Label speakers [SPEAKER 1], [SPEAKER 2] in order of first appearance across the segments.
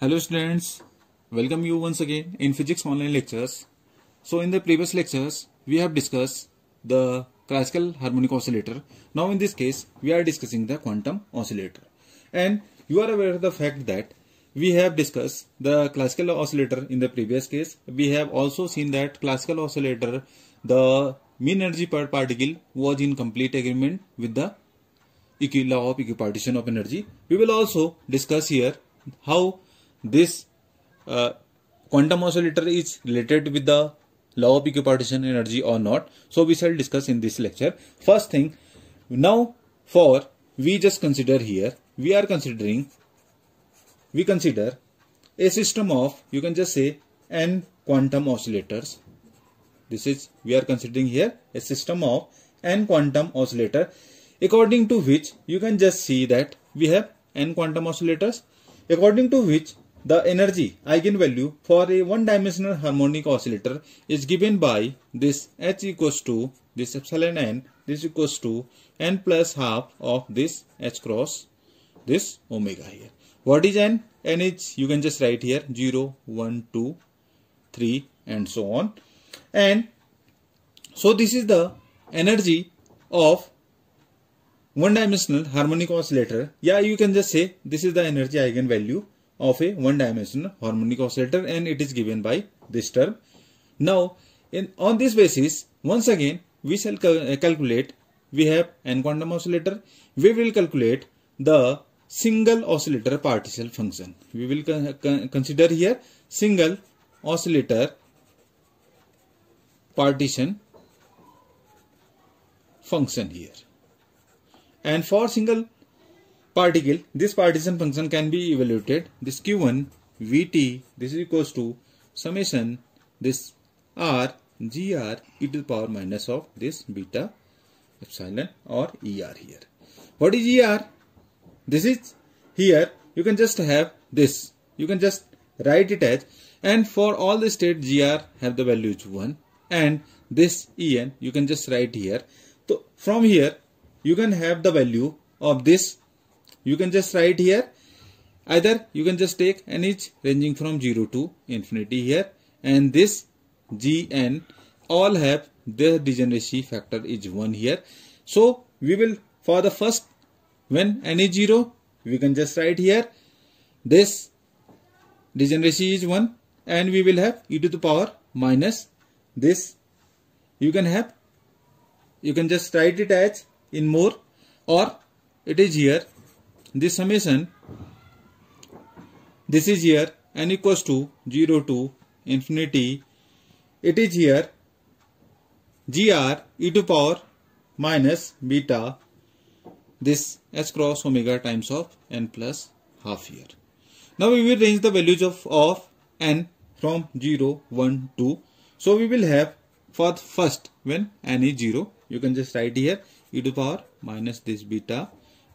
[SPEAKER 1] Hello students, welcome you once again in physics online lectures. So in the previous lectures we have discussed the classical harmonic oscillator. Now in this case we are discussing the quantum oscillator. And you are aware of the fact that we have discussed the classical oscillator in the previous case. We have also seen that classical oscillator the mean energy per particle was in complete agreement with the law of equipartition of energy. We will also discuss here how this uh, quantum oscillator is related with the law of equipartition energy or not. So we shall discuss in this lecture. First thing, now for we just consider here, we are considering, we consider a system of, you can just say n quantum oscillators. This is, we are considering here a system of n quantum oscillator according to which you can just see that we have n quantum oscillators according to which the energy eigenvalue for a one-dimensional harmonic oscillator is given by this h equals to this epsilon n this equals to n plus half of this h cross this omega here. What is n? n is you can just write here 0, 1, 2, 3 and so on. And so this is the energy of one-dimensional harmonic oscillator. Yeah, you can just say this is the energy eigenvalue of a one-dimensional harmonic oscillator and it is given by this term. Now, in, on this basis, once again, we shall cal uh, calculate, we have n quantum oscillator, we will calculate the single oscillator partition function. We will con consider here single oscillator partition function here. And for single particle, this partition function can be evaluated. This Q1 Vt, this is equals to summation this R gr e to the power minus of this beta epsilon or er here. What is er? This is here you can just have this. You can just write it as and for all the state gr have the value 1 and this en you can just write here. So from here you can have the value of this you can just write here. Either you can just take n each ranging from 0 to infinity here. And this gn all have their degeneracy factor is 1 here. So we will for the first when n is 0 we can just write here. This degeneracy is 1 and we will have e to the power minus this. You can have you can just write it as in more or it is here this summation this is here n equals to 0 to infinity. It is here gr e to power minus beta. This h cross omega times of n plus half here. Now we will range the values of of n from 0 1 2 so we will have for first when n is 0 you can just write here e to power minus this beta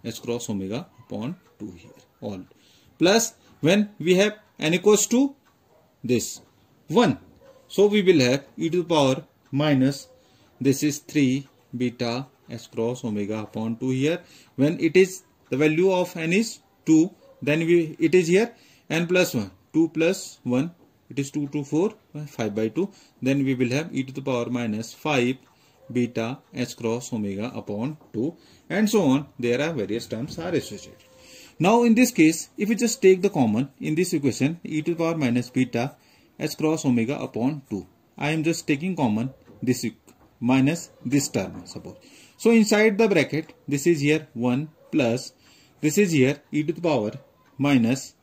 [SPEAKER 1] h cross omega upon 2 here. All. Plus when we have n equals to this. 1 so we will have e to the power minus this is 3 beta h cross omega upon 2 here. When it is the value of n is 2 then we it is here n plus 1 2 plus 1 it is 2 to 4 5 by 2 then we will have e to the power minus 5 beta h cross omega upon 2 and so on there are various terms are associated now in this case, if we just take the common in this equation e to the power minus beta h cross omega upon 2. I am just taking common this minus this term suppose. So inside the bracket this is here 1 plus this is here e to the power minus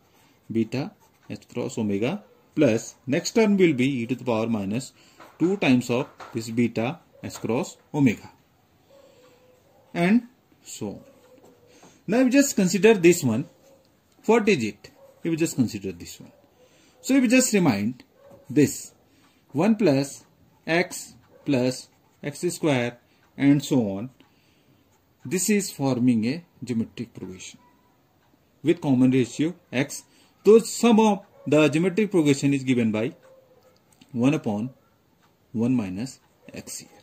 [SPEAKER 1] beta h cross omega plus next term will be e to the power minus 2 times of this beta h cross omega and so on. Now if you just consider this one, what is it? If you just consider this one. So if you just remind this 1 plus x plus x square and so on. This is forming a geometric progression with common ratio x. So sum of the geometric progression is given by 1 upon 1 minus x here.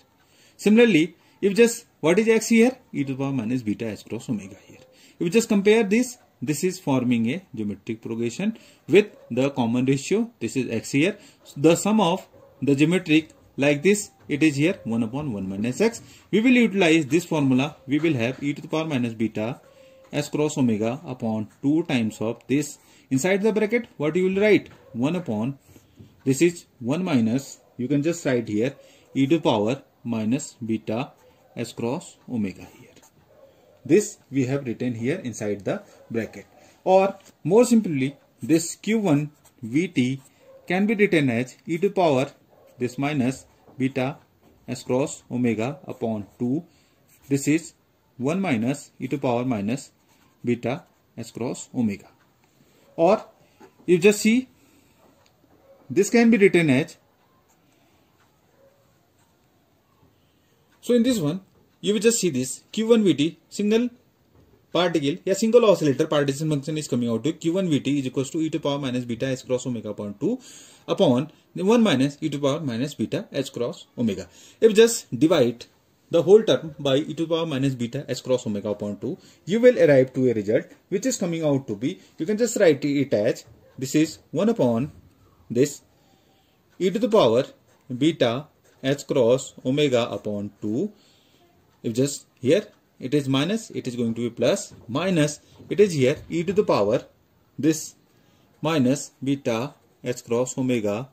[SPEAKER 1] Similarly, if just what is x here? e to the power minus beta h cross omega here. If you just compare this this is forming a geometric progression with the common ratio. This is x here. The sum of the geometric like this it is here 1 upon 1 minus x. We will utilize this formula. We will have e to the power minus beta h cross omega upon 2 times of this. Inside the bracket what you will write 1 upon this is 1 minus you can just write here e to the power minus beta h cross omega here. This we have written here inside the bracket. Or more simply, this Q1 Vt can be written as e to power this minus beta h cross omega upon 2. This is 1 minus e to power minus beta h cross omega. Or you just see this can be written as so in this one you will just see this Q1 Vt single particle a single oscillator partition function is coming out to Q1 Vt is equals to e to power minus beta h cross omega upon 2 upon 1 minus e to power minus beta h cross omega. If just divide the whole term by e to the power minus beta h cross omega upon 2 you will arrive to a result which is coming out to be you can just write it as this is 1 upon this e to the power beta h cross omega upon 2 if just here it is minus it is going to be plus minus it is here e to the power this minus beta h cross omega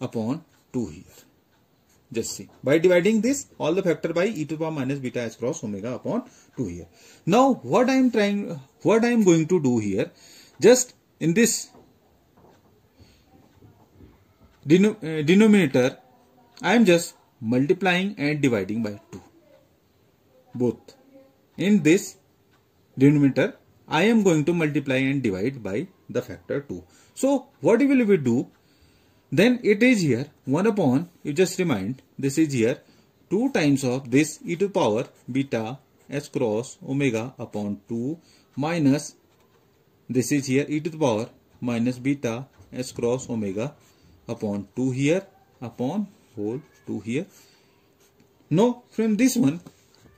[SPEAKER 1] upon 2 here. Just see. By dividing this all the factor by e to the power minus beta h cross omega upon 2 here. Now what i am trying what i am going to do here just in this uh, denominator i am just multiplying and dividing by 2 both. In this denominator, I am going to multiply and divide by the factor 2. So, what will we do? Then it is here 1 upon, you just remind, this is here 2 times of this e to power beta h cross omega upon 2 minus this is here e to the power minus beta h cross omega upon 2 here upon whole 2 here. Now from this one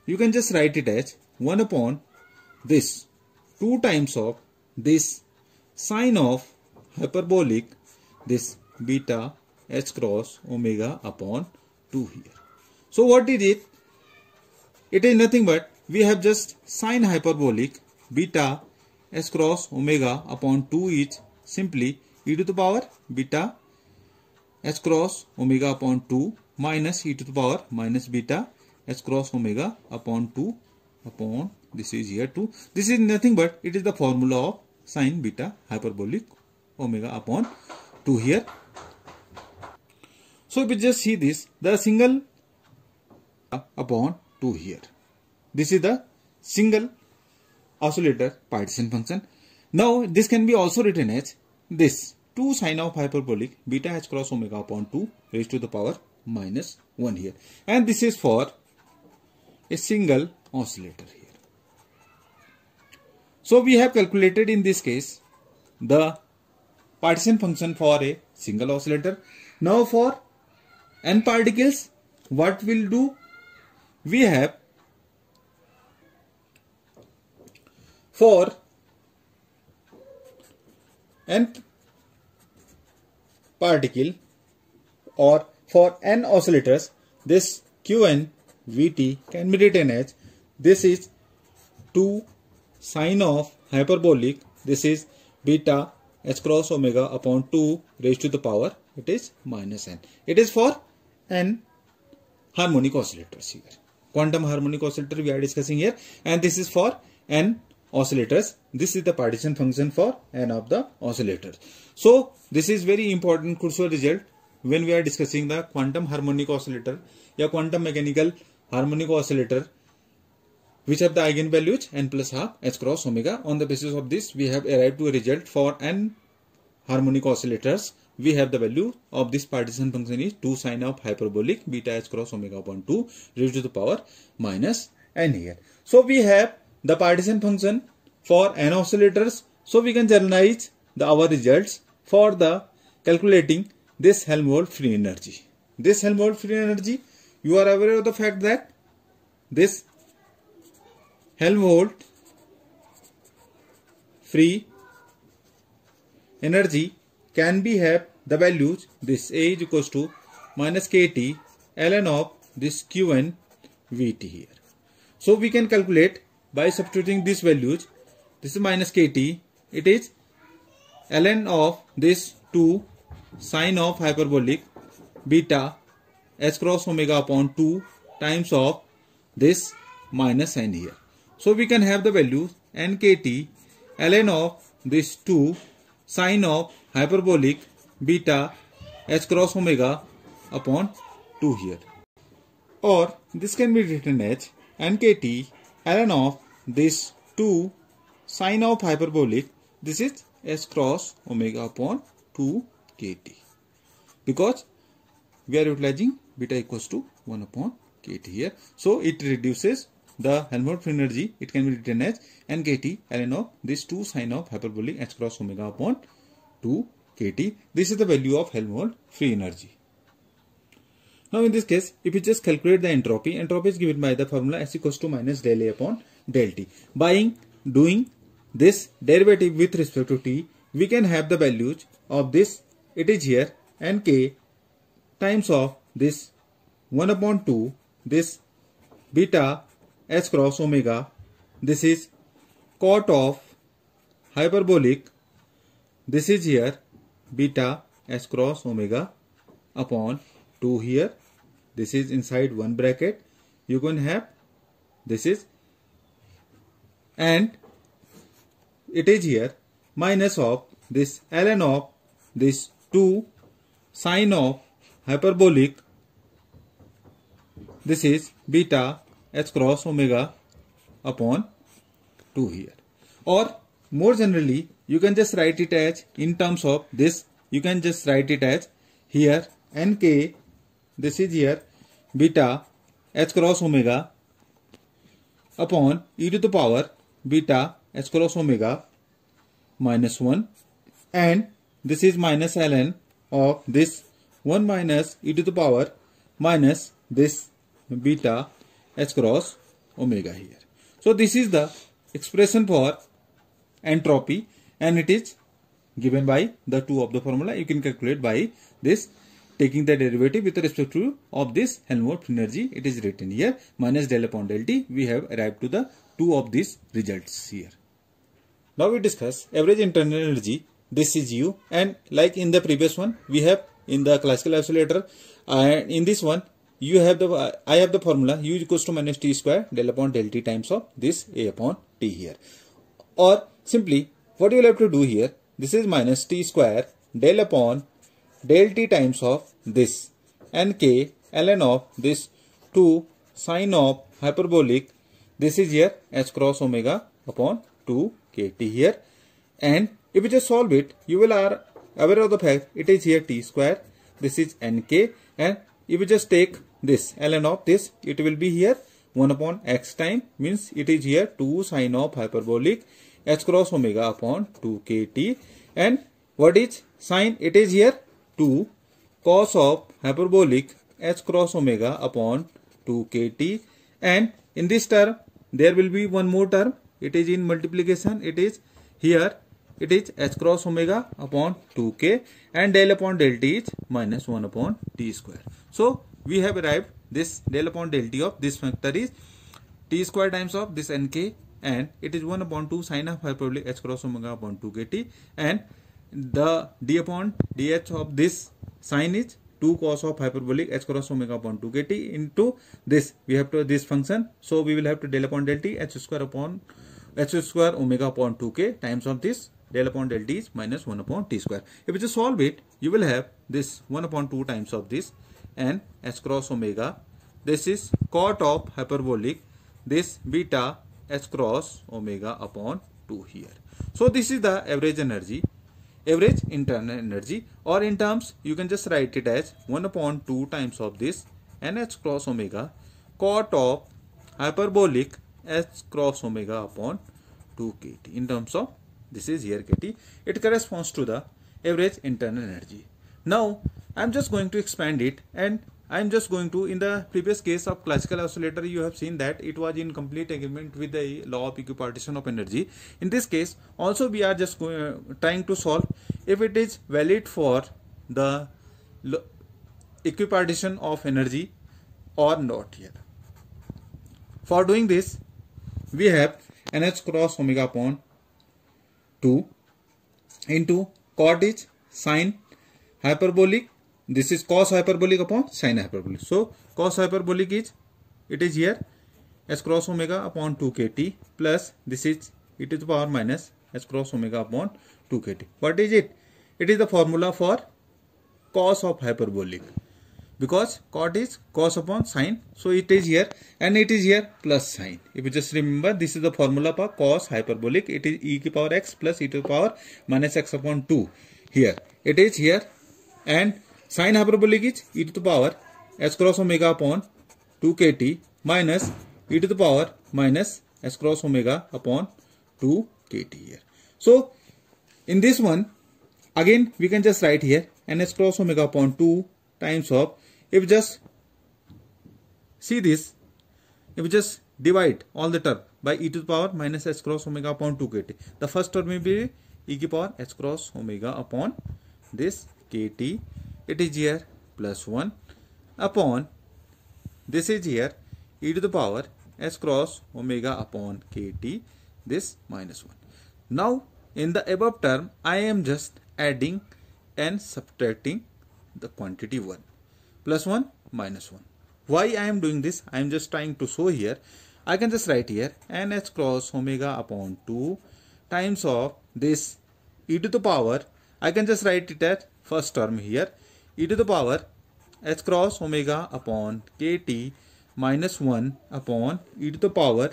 [SPEAKER 1] you can just write it as 1 upon this 2 times of this sine of hyperbolic this beta h cross omega upon 2 here. So what is it? It is nothing but we have just sine hyperbolic beta h cross omega upon 2 is simply e to the power beta h cross omega upon 2 minus e to the power minus beta. H cross omega upon 2 upon this is here 2 this is nothing but it is the formula of sine beta hyperbolic omega upon 2 here. So if we just see this the single upon 2 here. This is the single oscillator partition function. Now this can be also written as this 2 sine of hyperbolic beta h cross omega upon 2 raised to the power minus 1 here and this is for a single oscillator here. So we have calculated in this case the partition function for a single oscillator. Now for n particles what we'll do? We have for nth particle or for n oscillators this Qn Vt can be written as this is 2 sine of hyperbolic this is beta h cross omega upon 2 raised to the power it is minus n. It is for n harmonic oscillators here. Quantum harmonic oscillator we are discussing here and this is for n oscillators. This is the partition function for n of the oscillators. So this is very important crucial result when we are discussing the quantum harmonic oscillator या quantum mechanical harmonic oscillator which have the eigenvalues n plus half h cross omega. On the basis of this, we have arrived to a result for n harmonic oscillators. We have the value of this partition function is 2 sine of hyperbolic beta h cross omega upon 2 raised to the power minus n here. So we have the partition function for n oscillators. So we can generalize the our results for the calculating this Helmholtz free energy. This Helmholtz free energy you are aware of the fact that this Helmholtz free energy can be have the values this A is equals to minus kT ln of this Qn Vt here. So we can calculate by substituting these values. This is minus kT. It is ln of this 2 sine of hyperbolic beta h cross omega upon 2 times of this minus n here. So we can have the value nkt ln of this 2 sine of hyperbolic beta h cross omega upon 2 here. Or this can be written as nkt ln of this 2 sine of hyperbolic this is h cross omega upon 2 kt because we are utilizing beta equals to 1 upon kt here. So it reduces the Helmholtz free energy. It can be written as nkt ln of this 2 sine of hyperbolic h cross omega upon 2 kt. This is the value of Helmholtz free energy. Now in this case, if you just calculate the entropy, entropy is given by the formula S equals to minus del A upon del T. By doing this derivative with respect to T, we can have the values of this, it is here, Nk times of this 1 upon 2, this beta H cross omega, this is cot of hyperbolic, this is here beta H cross omega upon 2 here this is inside one bracket. You can have this is and it is here minus of this ln of this 2 sine of hyperbolic this is beta h cross omega upon 2 here. Or more generally you can just write it as in terms of this you can just write it as here nk this is here beta h cross omega upon e to the power beta h cross omega minus 1 and this is minus ln of this 1 minus e to the power minus this beta h cross omega here. So this is the expression for entropy and it is given by the two of the formula you can calculate by this taking the derivative with respect to of this Helmholtz energy it is written here minus del upon del t we have arrived to the two of these results here. Now we discuss average internal energy this is U and like in the previous one we have in the classical oscillator and in this one you have the I have the formula U equals to minus t square del upon del t times of this A upon t here or simply what you will have to do here this is minus t square del upon del t times of this. Nk ln of this. 2 sine of hyperbolic. This is here h cross omega upon 2 kt here. And if you just solve it you will are aware of the fact it is here t square. This is nk and if you just take this ln of this it will be here. 1 upon x time means it is here. 2 sine of hyperbolic. H cross omega upon 2 kt and what is sine? It is here. 2 cos of hyperbolic h cross omega upon 2 kt and in this term there will be one more term. It is in multiplication. It is here. It is h cross omega upon 2k and del upon del t is minus 1 upon t square. So we have arrived. This del upon del t of this factor is t square times of this nk and it is 1 upon 2 sine of hyperbolic h cross omega upon 2 kt and the d upon dh of this sine is 2 cos of hyperbolic h cross omega upon 2 kt into this. We have to this function. So we will have to del upon del t h square upon h square omega upon 2k times of this. Del upon del t is minus 1 upon t square. If you just solve it you will have this 1 upon 2 times of this and h cross omega. This is cot of hyperbolic. This beta h cross omega upon 2 here. So this is the average energy average internal energy or in terms you can just write it as 1 upon 2 times of this nh cross omega cot of hyperbolic h cross omega upon 2 kt in terms of this is here kt it corresponds to the average internal energy. Now i'm just going to expand it and I am just going to in the previous case of classical oscillator you have seen that it was in complete agreement with the law of equipartition of energy. In this case also we are just going, uh, trying to solve if it is valid for the equipartition of energy or not here. For doing this we have nh cross omega upon 2 into cot is sine hyperbolic this is cos hyperbolic upon sine hyperbolic so cos hyperbolic is it is here s cross omega upon 2 kt plus this is e to the power minus s cross omega upon 2 kt what is it it is the formula for cos of hyperbolic because cot is cos upon sine so it is here and it is here plus sine if you just remember this is the formula for cos hyperbolic it is e to the power x plus e to the power minus x upon 2 here it is here and sine hyperbolic is e to the power h cross omega upon 2 kt minus e to the power minus h cross omega upon 2 kt here so in this one again we can just write here n h cross omega upon 2 times of if just see this, if just divide all the term by e to the power minus h cross omega upon 2 kt. The first term will be e to the power h cross omega upon this kt. It is here plus 1 upon this is here e to the power h cross omega upon kt this minus 1. Now in the above term I am just adding and subtracting the quantity 1 plus 1 minus 1. Why I am doing this? I am just trying to show here. I can just write here nh cross omega upon 2 times of this e to the power. I can just write it as first term here e to the power h cross omega upon kt minus 1 upon e to the power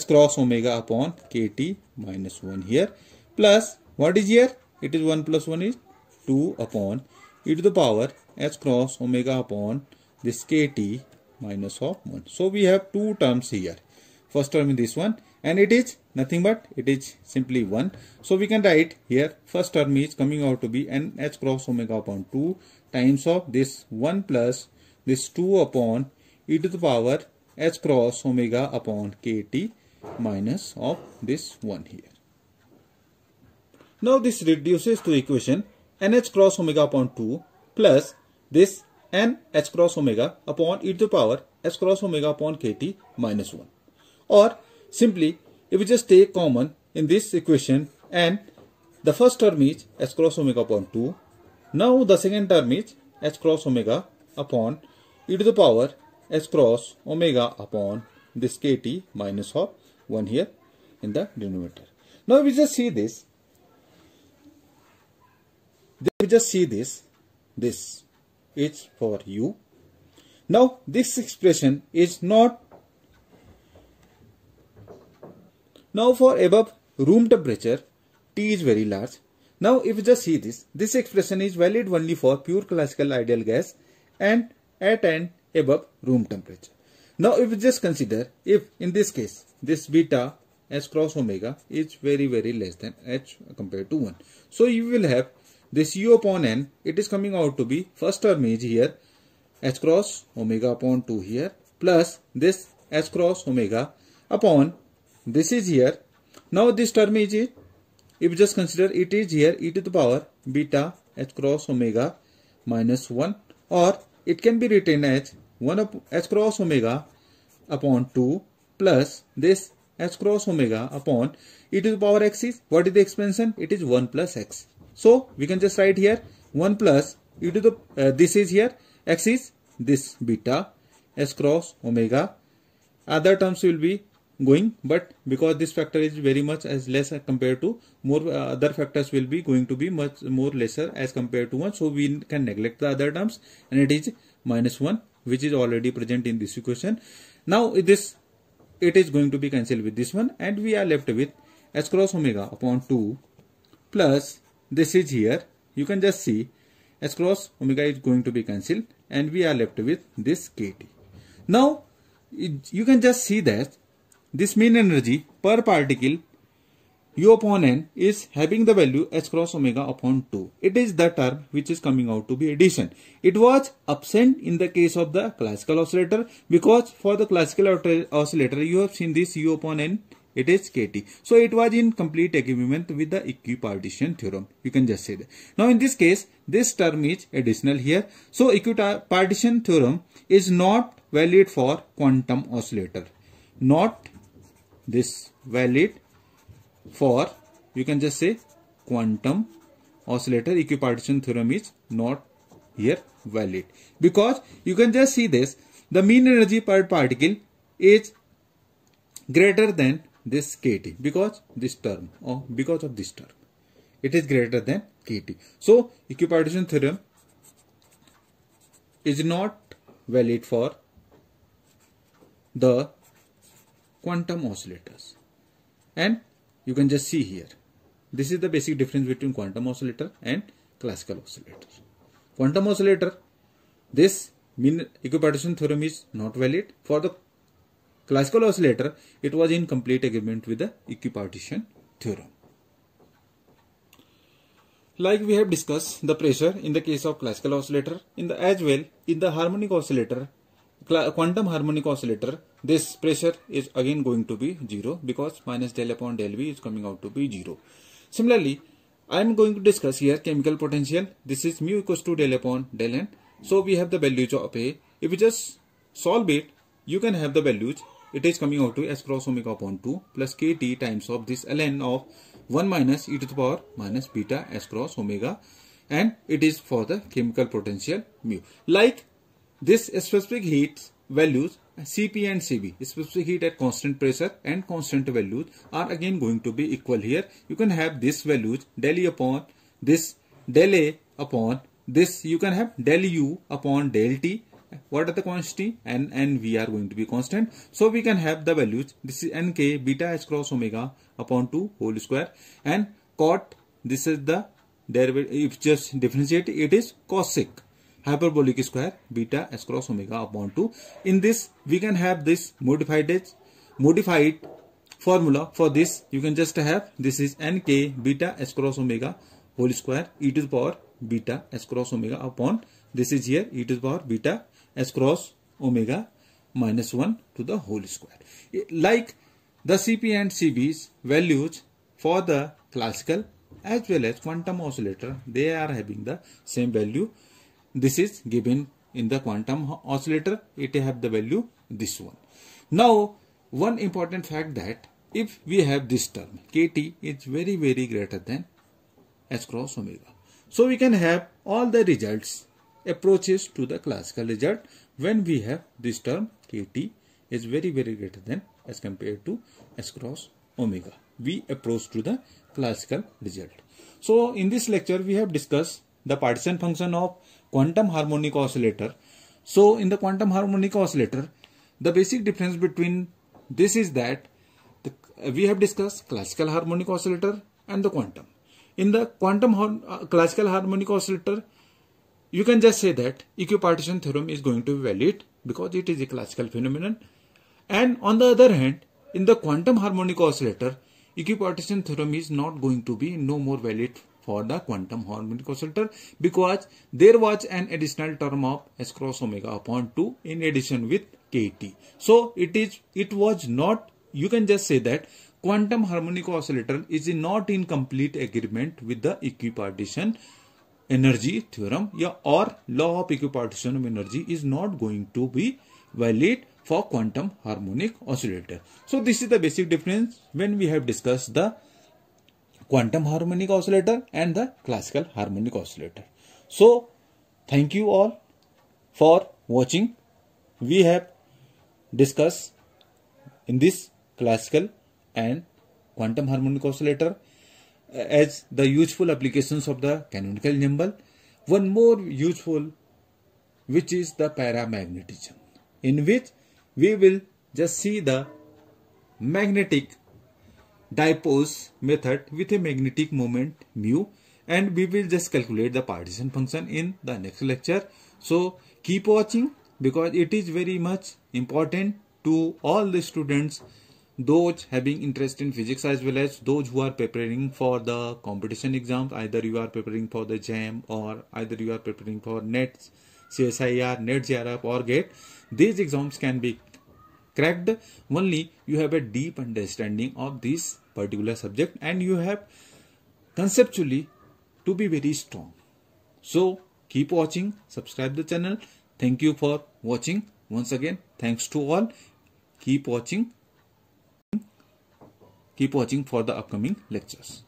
[SPEAKER 1] h cross omega upon kt minus 1 here plus what is here it is 1 plus 1 is 2 upon e to the power h cross omega upon this kt minus of 1. So we have two terms here. First term in this one and it is nothing but it is simply 1. So we can write here first term is coming out to be n h cross omega upon 2 times of this 1 plus this 2 upon e to the power h cross omega upon kt minus of this 1 here. Now this reduces to equation nh cross omega upon 2 plus this n h cross omega upon e to the power h cross omega upon kt minus 1. Or simply if we just take common in this equation and the first term is h cross omega upon 2. Now the second term is h cross omega upon e to the power h cross omega upon this kt minus of 1 here in the denominator. Now we just see this. We just see this. This is for u. Now this expression is not now for above room temperature T is very large. Now if you just see this, this expression is valid only for pure classical ideal gas and at and above room temperature. Now if you just consider if in this case this beta h cross omega is very very less than h compared to 1. So you will have this u upon n, it is coming out to be first term is here h cross omega upon 2 here plus this h cross omega upon this is here. Now this term is if you just consider it is here e to the power beta h cross omega minus 1 or it can be written as 1 up h cross omega upon 2 plus this h cross omega upon e to the power x is what is the expansion? It is 1 plus x. So we can just write here 1 plus e to the uh, this is here x is this beta h cross omega. Other terms will be going but because this factor is very much as less compared to more uh, other factors will be going to be much more lesser as compared to 1 so we can neglect the other terms and it is minus 1 which is already present in this equation. Now this it is going to be cancelled with this one and we are left with h cross omega upon 2 plus this is here. You can just see h cross omega is going to be cancelled and we are left with this kt now you can just see that this mean energy per particle u upon n is having the value h cross omega upon 2. It is the term which is coming out to be addition. It was absent in the case of the classical oscillator because for the classical oscillator you have seen this u upon n it is kt. So it was in complete agreement with the equipartition theorem. You can just say that. Now in this case this term is additional here. So equipartition theorem is not valid for quantum oscillator. Not this valid for you can just say quantum oscillator equipartition theorem is not here valid. Because you can just see this the mean energy per particle is greater than this kt because this term or because of this term. It is greater than kt. So equipartition theorem is not valid for the quantum oscillators and you can just see here. This is the basic difference between quantum oscillator and classical oscillator. Quantum oscillator, this mean equipartition theorem is not valid. For the classical oscillator, it was in complete agreement with the equipartition theorem. Like we have discussed the pressure in the case of classical oscillator, in the as well in the harmonic oscillator, quantum harmonic oscillator, this pressure is again going to be 0 because minus del upon del V is coming out to be 0. Similarly, I am going to discuss here chemical potential. This is mu equals to del upon del N. So we have the values of A. If we just solve it, you can have the values. It is coming out to H cross omega upon 2 plus KT times of this ln of 1 minus e to the power minus beta H cross omega and it is for the chemical potential mu. Like this specific heat values Cp and Cv, specific heat at constant pressure and constant values are again going to be equal here. You can have this values del E upon this del A upon this you can have del U upon del T. What are the quantity? N and V are going to be constant. So we can have the values. This is Nk beta h cross omega upon 2 whole square and cot this is the derivative if just differentiate it is cosec hyperbolic square beta h cross omega upon 2. In this, we can have this modified modified formula for this. You can just have this is nk beta h cross omega whole square e to the power beta h cross omega upon this is here e to the power beta h cross omega minus 1 to the whole square. Like the Cp and Cv's values for the classical as well as quantum oscillator, they are having the same value this is given in the quantum oscillator. It have the value this one. Now, one important fact that if we have this term, kt is very, very greater than h cross omega. So, we can have all the results approaches to the classical result when we have this term kt is very, very greater than as compared to h cross omega. We approach to the classical result. So, in this lecture, we have discussed the partition function of quantum harmonic oscillator. So in the quantum harmonic oscillator, the basic difference between this is that the, we have discussed classical harmonic oscillator and the quantum. In the quantum uh, classical harmonic oscillator, you can just say that equipartition theorem is going to be valid because it is a classical phenomenon. And on the other hand, in the quantum harmonic oscillator, equipartition theorem is not going to be no more valid for the quantum harmonic oscillator because there was an additional term of h cross omega upon 2 in addition with kt. So it is it was not you can just say that quantum harmonic oscillator is not in complete agreement with the equipartition energy theorem yeah, or law of equipartition of energy is not going to be valid for quantum harmonic oscillator. So this is the basic difference when we have discussed the quantum harmonic oscillator and the classical harmonic oscillator. So, thank you all for watching. We have discussed in this classical and quantum harmonic oscillator uh, as the useful applications of the canonical ensemble. One more useful which is the paramagnetism in which we will just see the magnetic dipoles method with a magnetic moment mu and we will just calculate the partition function in the next lecture. So keep watching because it is very much important to all the students those having interest in physics as well as those who are preparing for the competition exams either you are preparing for the jam or either you are preparing for nets csir net jrf or gate these exams can be cracked only you have a deep understanding of this particular subject and you have conceptually to be very strong. So keep watching subscribe the channel. Thank you for watching. Once again thanks to all. Keep watching. Keep watching for the upcoming lectures